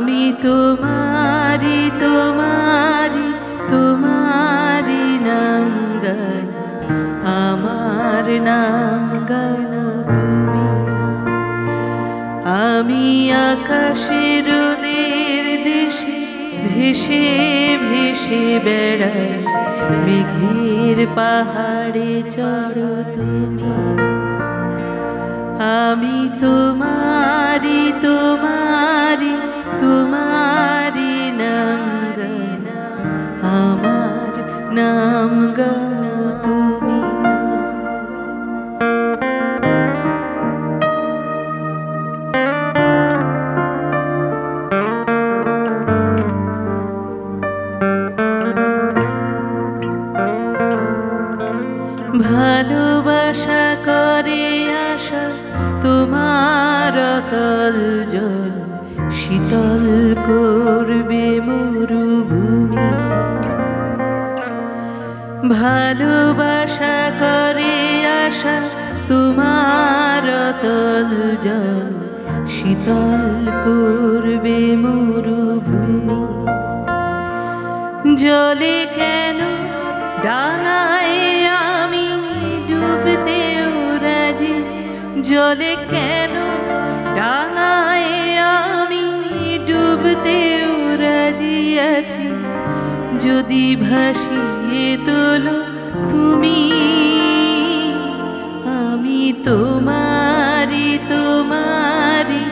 আমি তোমারি তোমারি তোমারি নাম গাই। আমার নাম গাও তুমি। আমি আকাশের রোদের দেশে ভেসে ভেসে বেড়াই। মেঘের পাহাড়ে চড়ো তুমি। আমি তোমারি তোমারি নাম গাও তুমি। ভালোবাসা করে আশা তোমার তল জল শীতল ভালোবাসা করে আশা তোমার তল জল শীতল করবে মরুভূমি। জলে কেন ডাঙায় আমি ডুবতে রাজি? জলে কেন ডাঙায় আমি ডুবতে রাজি আছি? যদি ভাসিয়ে তোলো তুমি আমি তোমারি তোমারি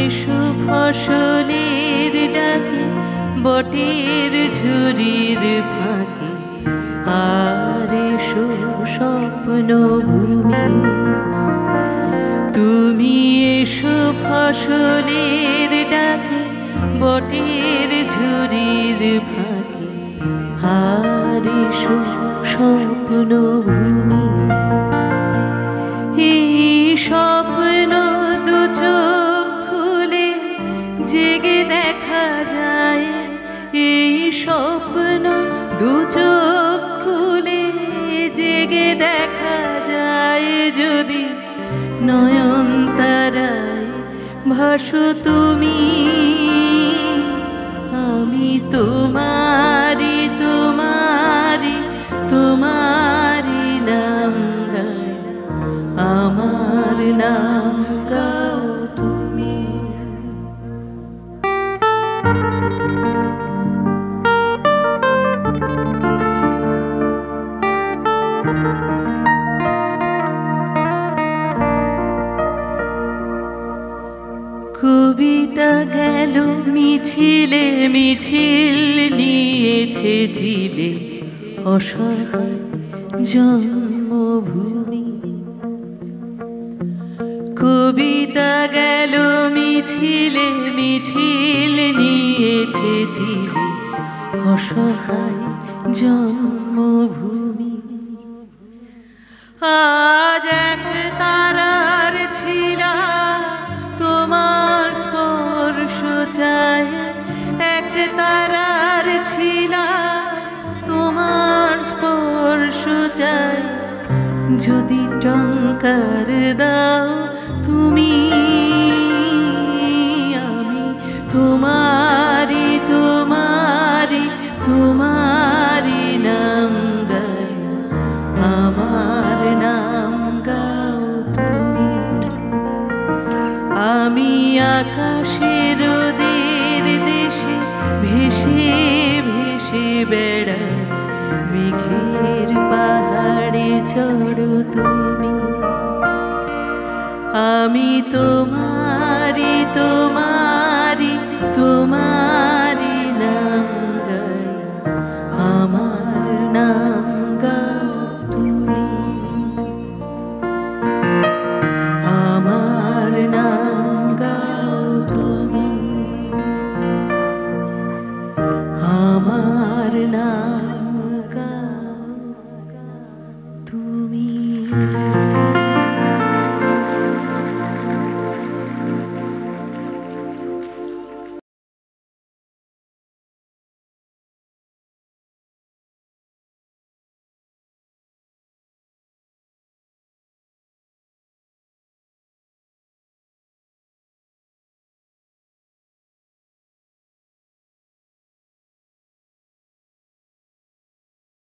এসো ফসলের ডাকে, বটের ঝুরির ফাঁকে। আর এসো স্বপ্ন ভূমি তুমি এসো ফসলের ডাকে, বটের ঝুরির ফাঁকে। আর এসো স্বপ্ন ভূমি স্বপ্ন দু চোখ খুলে জেগে দেখা যায় যদি নয়ন তারায়, ভাসো তুমি। আমি তোমারি তোমারি তোমারি নাম গাই আমার নাম কবিতা গেল, মিছিলে মিছিল নিয়েছে জিলে। অসহায় জন্মভূমি। কবিতা গেল, মিছিলে মিছিল নিয়েছে জিলে। অসহায় জন্মভূমি। আজ এক তারার ছিলা, তোমার স্পর্শ চাই। এক তারার ছিলা, তোমার স্পর্শ চাই। যদি টঙ্কার দাও তুমি, আমি তোমারি তোমারি তোমারি আকাশের রোদের দেশে ভেসে ভেসে বেড়া মেঘের পাহাড়ে চড়ো তুমি। আমি তোমারি তোমার